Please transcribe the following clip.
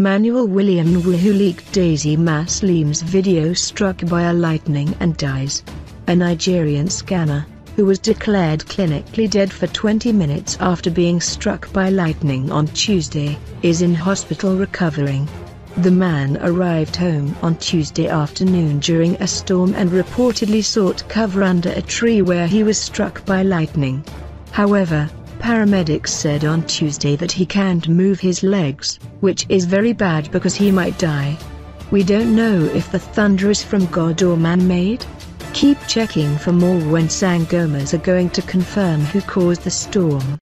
Emmanuel William who leaked Daisy Maseleme's video struck by a lightning and dies. A Nigerian scammer, who was declared clinically dead for 20 minutes after being struck by lightning on Tuesday, is in hospital recovering. The man arrived home on Tuesday afternoon during a storm and reportedly sought cover under a tree where he was struck by lightning. However, paramedics said on Tuesday that he can't move his legs, which is very bad because he might die. We don't know if the thunder is from God or man-made. Keep checking for more when Sangomas are going to confirm who caused the storm.